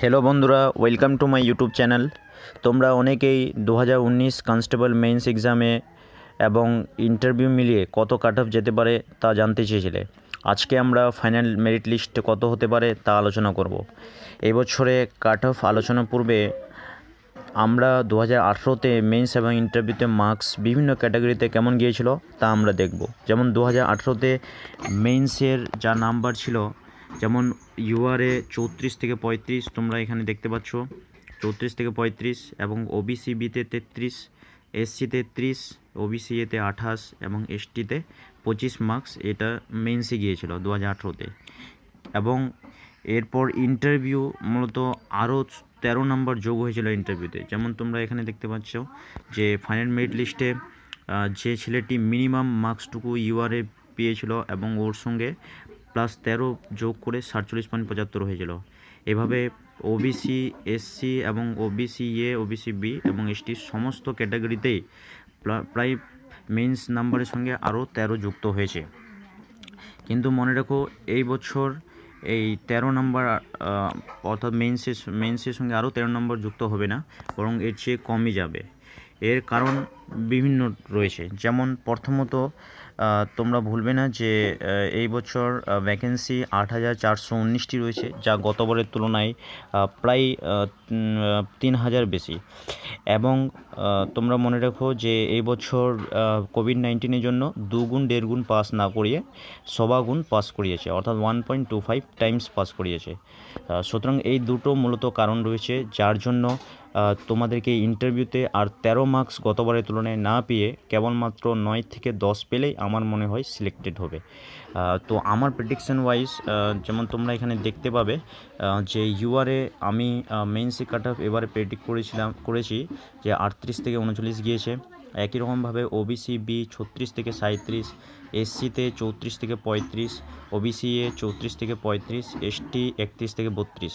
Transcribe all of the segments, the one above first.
Hello বন্ধুরা welcome to my YouTube channel তোমরা অনেকেই দু হাজার উনিশ কনস্টেবল মেন্স এক্সামে এবং ইন্টারভিউ মিলিয়ে কত কাট অফ যেতে পারে তা জানতে চেয়েছিলে। আজকে আমরা ফাইনাল মেরিট লিস্ট কত হতে পারে তা আলোচনা করব। এবছরে কাট অফ আলোচনা পূর্বে আমরা দু হাজার আঠেরোতে মেন্স এবং ইন্টারভিউতে মার্কস বিভিন্ন ক্যাটাগরিতে কেমন গিয়েছিল তা আমরা দেখব। যেমন দু হাজার আঠেরোতে মেন্সের যা নাম্বার ছিল যেমন ইউআরএ চৌত্রিশ থেকে পঁয়ত্রিশ, তোমরা এখানে দেখতে পাচ্ছ। চৌত্রিশ থেকে পঁয়ত্রিশ এবং ওবিসি বিতে তেত্রিশ এসসি তেত্রিশ ওবিসি এতে আঠাশ এবং এসটিতে পঁচিশ মার্কস এটা মেন্সে গিয়েছিল দু হাজার আঠেরোতে। এবং এরপর ইন্টারভিউ মূলত আরও তেরো নম্বর যোগ হয়েছিল ইন্টারভিউতে যেমন তোমরা এখানে দেখতে পাচ্ছ যে ফাইনাল মেরিট লিস্টে যে ছেলেটি মিনিমাম মার্কসটুকু ইউআরএ পেয়েছিল এবং ওর সঙ্গে প্লাস তেরো যোগ করে সাতচল্লিশ পয়েন্ট পঁচাত্তর হয়েছিল। এভাবে ওবিসি এসসি এবং ওবিসি এ ওবিসি বি এবং এসটি সমস্ত ক্যাটাগরিতেই প্রায় মেন্স নাম্বারের সঙ্গে আরও তেরো যুক্ত হয়েছে। কিন্তু মনে রাখো, এই বছর এই তেরো নম্বর অর্থাৎ মেন্সের মেন্সের সঙ্গে আরও তেরো নম্বর যুক্ত হবে না, বরং এর চেয়ে কমই যাবে। এর কারণ বিভিন্ন রয়েছে। যেমন প্রথমত তোমরা ভুলবে না যে এই বছর ভ্যাকেন্সি আট হাজার চারশো উনিশটি রয়েছে, যা গতবারের তুলনায় প্রায় তিন হাজার বেশি। এবং তোমরা মনে রাখো যে, এই বছর কোভিড নাইন্টিনের জন্য দুগুণ দেড় গুণ পাস না করিয়ে সবাগুণ পাস করিয়েছে, অর্থাৎ one point two five times pass করিয়েছে। সুতরাং এই দুটো মূলত কারণ রয়েছে, যার জন্য তোমাদেরকে ইন্টারভিউতে আর তেরো মার্কস গতবারের তুলনায় না পেয়ে কেবলমাত্র নয় থেকে দশ পেলেই আমার মনে হয় সিলেক্টেড হবে। তো আমার প্রেডিকশন ওয়াইজ যেমন তোমরা এখানে দেখতে পাবে যে ইউআরএ আমি মেইনসি কাট অফ এবারে প্রেডিক্ট করেছিলাম, করেছি যে আটত্রিশ থেকে উনচল্লিশ গিয়েছে। একই রকমভাবে ওবিসি বি ছত্রিশ থেকে সাঁত্রিশ এসসিতে চৌত্রিশ থেকে পঁয়ত্রিশ, ওবিসি এ চৌত্রিশ থেকে পঁয়ত্রিশ, এসটি একত্রিশ থেকে বত্রিশ।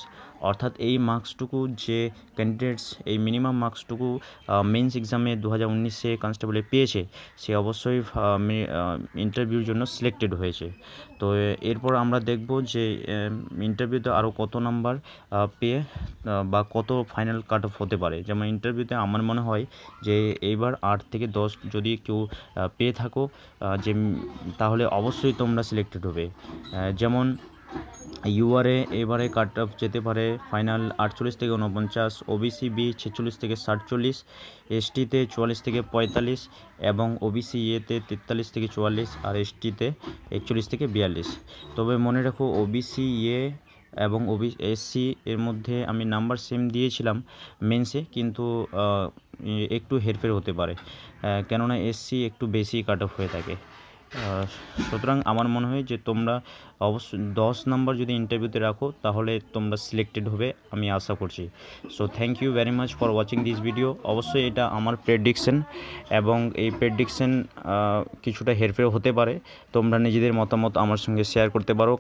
অর্থাৎ এই মার্কসটুকু যে ক্যান্ডিডেটস এই মিনিমাম মার্কসটুকু মেন্স এক্সামে দু হাজার উনিশে কনস্টেবলে পেয়েছে, সে অবশ্যই ইন্টারভিউর জন্য সিলেক্টেড হয়েছে। তো এরপর আমরা দেখব যে ইন্টারভিউতে আরও কত নাম্বার পেয়ে বা কত ফাইনাল কাট অফ হতে পারে। যেমন ইন্টারভিউতে আমার মনে হয় যে, এইবার আট থেকে দশ যদি কেউ পেয়ে থাকো যে তাহলে অবশ্যই তোমরা সিলেক্টেড হবে। যেমন ইউআরএ এবারে কাট অফ যেতে পারে ফাইনাল আটচল্লিশ থেকে উনপঞ্চাশ ওবিসি বি ছেচল্লিশ থেকে সাতচল্লিশ এসটিতে চুয়াল্লিশ থেকে পঁয়তাল্লিশ এবং ওবিসি এতে তেতাল্লিশ থেকে চুয়াল্লিশ আর এসটিতে একচল্লিশ থেকে বিয়াল্লিশ। তবে মনে রাখো ওবিসি এ এবং ওবি এসসি এর মধ্যে আমি নাম্বার সেম দিয়েছিলাম মেন্সে কিন্তু একটু হেরফের হতে পারে। কেননা এসসি একটু বেশি কাট অফ হয়ে থাকে। সুতরাং আমার মনে হয় যে তোমরা অবশ্যই দশ নম্বর যদি ইন্টারভিউতে রাখো, তাহলে তোমরা সিলেক্টেড হবে, আমি আশা করছি। So thank you very much for watching this video অবশ্যই এটা আমার প্রেডিকশন এবং এই প্রেডিকশন কিছুটা হেরফের হতে পারে। তোমরা নিজেদের মতামত আমার সঙ্গে শেয়ার করতে পারো।